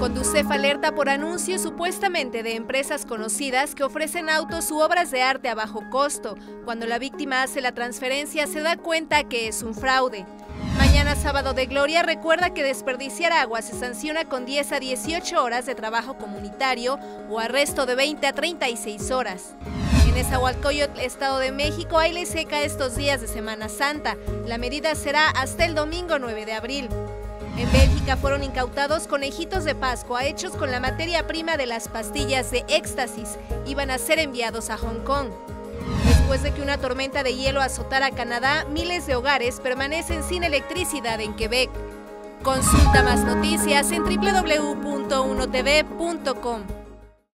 Conducef alerta por anuncios supuestamente de empresas conocidas que ofrecen autos u obras de arte a bajo costo. Cuando la víctima hace la transferencia se da cuenta que es un fraude. Mañana sábado de Gloria recuerda que desperdiciar agua se sanciona con 10 a 18 horas de trabajo comunitario o arresto de 20 a 36 horas. En Esahualcoyotl, Estado de México, hay ley seca estos días de Semana Santa. La medida será hasta el domingo 9 de abril. En Bélgica fueron incautados conejitos de Pascua hechos con la materia prima de las pastillas de éxtasis. Iban a ser enviados a Hong Kong. Después de que una tormenta de hielo azotara Canadá, miles de hogares permanecen sin electricidad en Quebec. Consulta más noticias en www.unotv.com.